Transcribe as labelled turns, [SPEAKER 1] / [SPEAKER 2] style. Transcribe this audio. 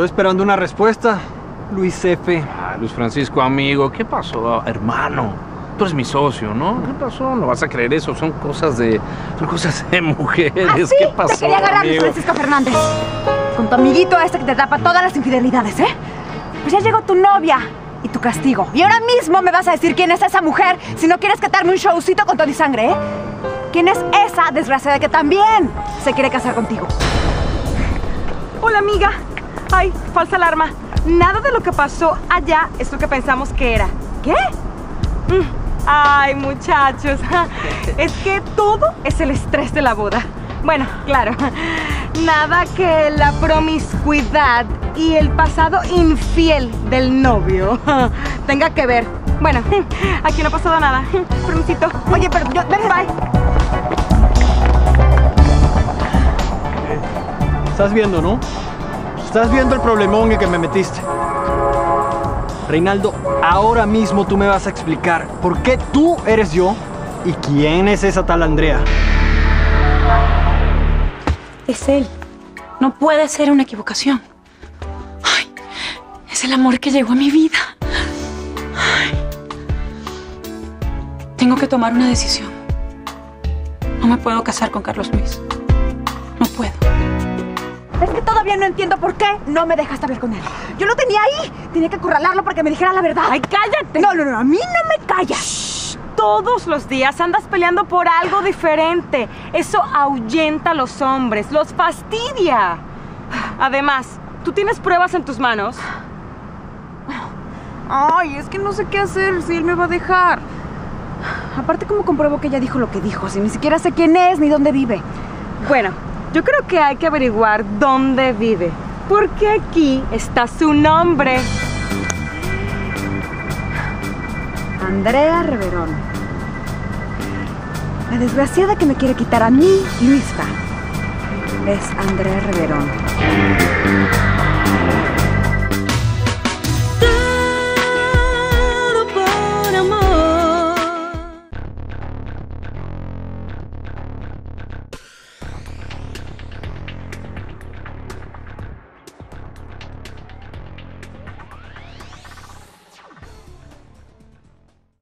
[SPEAKER 1] Estoy esperando una respuesta, Luis F.
[SPEAKER 2] Ah, Luis Francisco, amigo, ¿qué pasó, hermano? Tú eres mi socio, ¿no? ¿Qué pasó? No vas a creer eso, son cosas de. son cosas de mujeres.
[SPEAKER 3] Así
[SPEAKER 2] ¿Qué pasó?
[SPEAKER 3] te quería agarrar, Luis? Francisco Fernández. Con tu amiguito este que te tapa todas las infidelidades, ¿eh? Pues ya llegó tu novia y tu castigo. Y ahora mismo me vas a decir quién es esa mujer si no quieres quitarme un showcito con todo y sangre, ¿eh? ¿Quién es esa desgraciada que también se quiere casar contigo?
[SPEAKER 4] Hola, amiga. Ay, falsa alarma. Nada de lo que pasó allá es lo que pensamos que era. ¿Qué? Mm, Ay, muchachos. Es que todo es el estrés de la boda. Bueno, claro. Nada que la promiscuidad y el pasado infiel del novio tenga que ver. Bueno, aquí no ha pasado nada. Permisito.
[SPEAKER 3] Oye, pero yo...
[SPEAKER 4] Bye.
[SPEAKER 1] Estás viendo, ¿no? Estás viendo el problemón en que me metiste. Reinaldo, ahora mismo tú me vas a explicar por qué tú eres yo y quién es esa tal Andrea.
[SPEAKER 5] Es él. No puede ser una equivocación. Ay, es el amor que llegó a mi vida. Tengo que tomar una decisión. No me puedo casar con Carlos Luis.
[SPEAKER 3] Es que todavía no entiendo por qué no me dejaste hablar con él. Yo lo tenía ahí. Tenía que acorralarlo para que me dijera la verdad.
[SPEAKER 4] Ay, cállate.
[SPEAKER 3] No, no, no. A mí no me callas.
[SPEAKER 4] Todos los días andas peleando por algo diferente. Eso ahuyenta a los hombres, los fastidia. Además, ¿tú tienes pruebas en tus manos?
[SPEAKER 3] Ay, es que no sé qué hacer si él me va a dejar. Aparte, ¿cómo compruebo que ella dijo lo que dijo? Si ni siquiera sé quién es ni dónde vive.
[SPEAKER 4] Bueno, yo creo que hay que averiguar dónde vive. Porque aquí está su nombre.
[SPEAKER 3] Andrea Reverón. La desgraciada que me quiere quitar a mí, Luisfa, es Andrea Reverón.